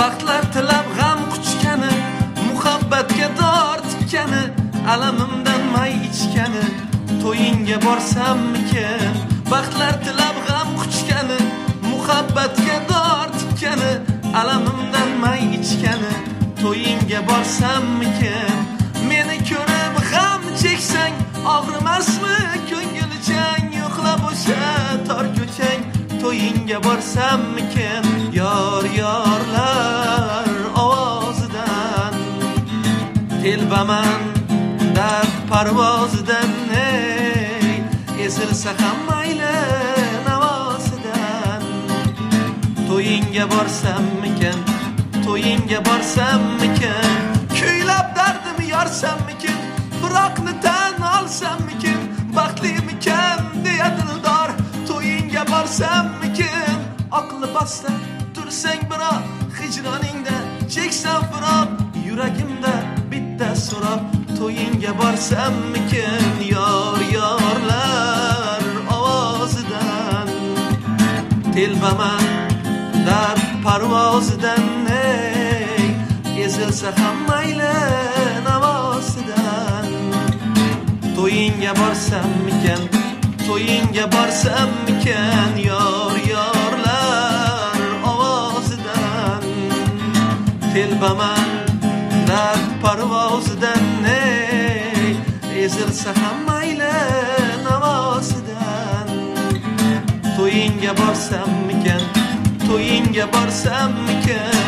baxtlar tilab g'am quchgani muhabbatga dor tikkani alamimdan may ichgani to'yingga borsammikin? Baxtlar tilab g'am quchgani muhabbatga dor tikkani alamimdan may ichgani to'yingga borsammikin? Meni ko'rib g'am cheksang og'rimasmi? Ko'ngilchang yo'qlab o'sha tor ko'chang to'yingga borsammikin? Yo telbaman dard parvozidan ey ezilsa ham mayli navosidan to'yingga borsammikin to'yingga borsammikin kuylab dardimni yorsammikin firoqni tan olsammikin baxtlimikan deya dildor to'yingga borsammikin. Oqli bosta tursang biroq hijroningda cheksam biroq to'yingga borsammikin? Yor yorlar ovozidan. Telbaman dard parvozidan ey ezilsa ham mayli navosidan. To'yingga borsammikin? To'yingga borsammikin? Yor yorlar ovozidan. Telbaman ezilsa ham mayli navosidan to'yingga borsammikan to'yingga borsammikan